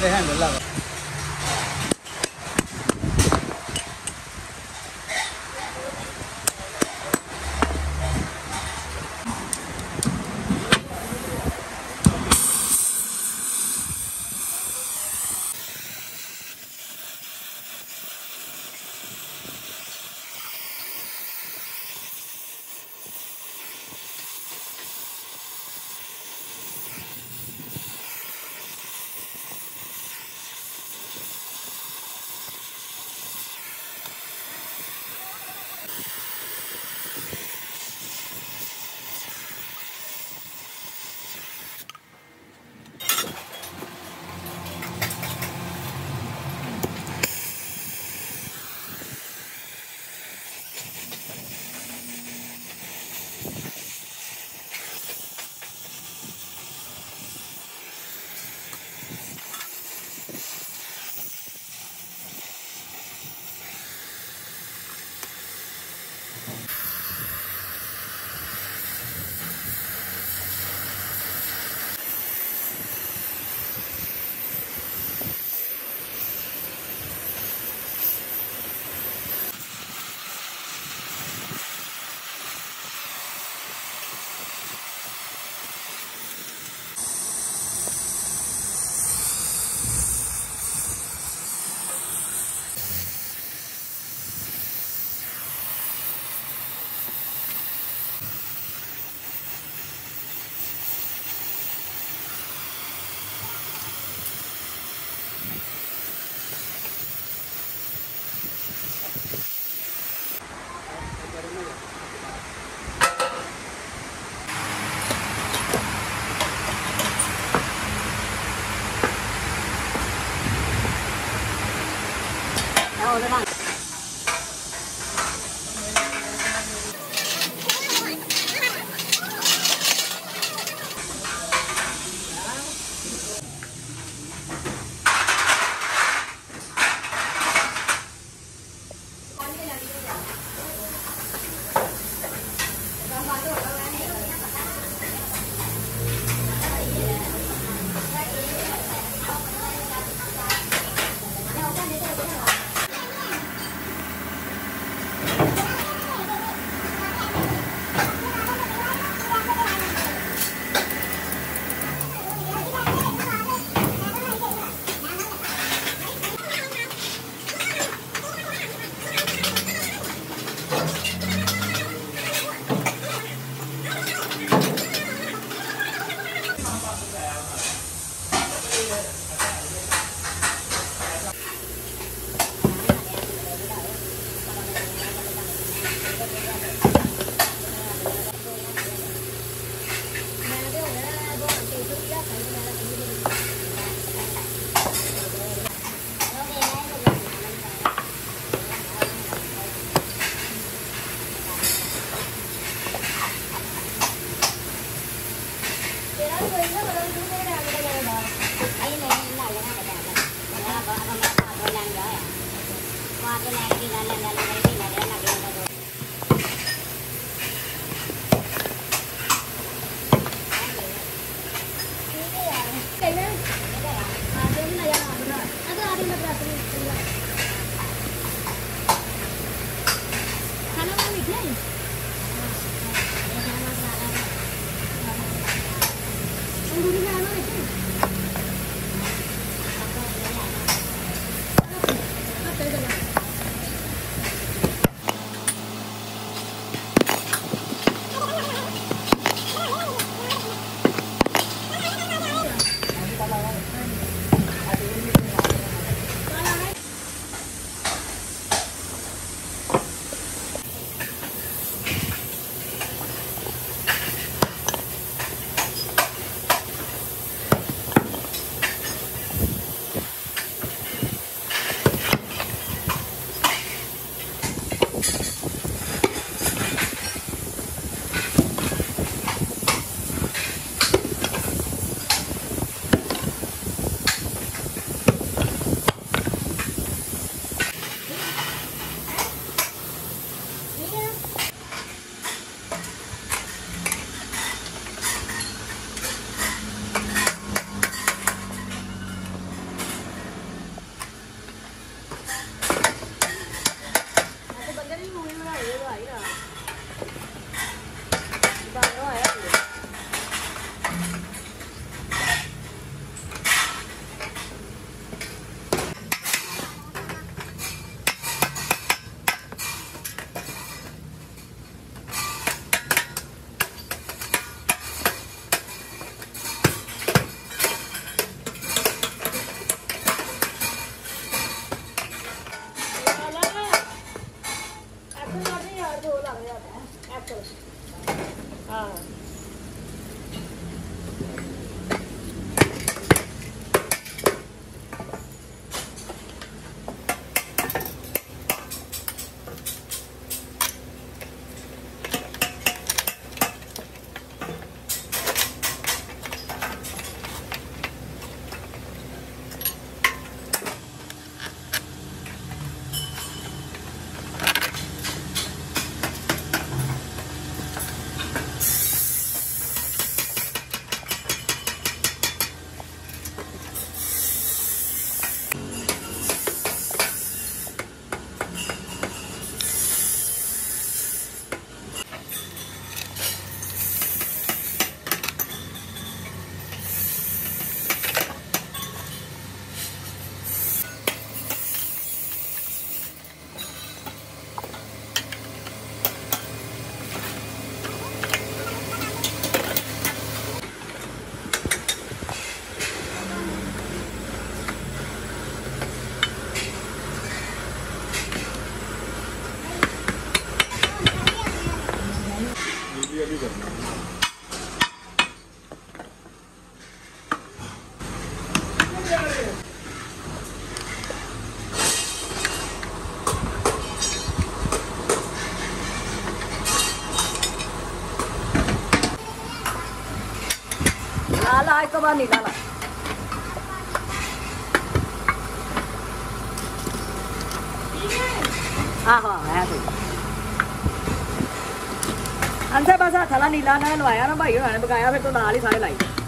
they handle. Memang. को बाहर निकाला। हाँ हाँ आया तो। अंसे बस हथ नीला ने लवाया ना भाई होना ने फिर तो नाल ही सारे लाई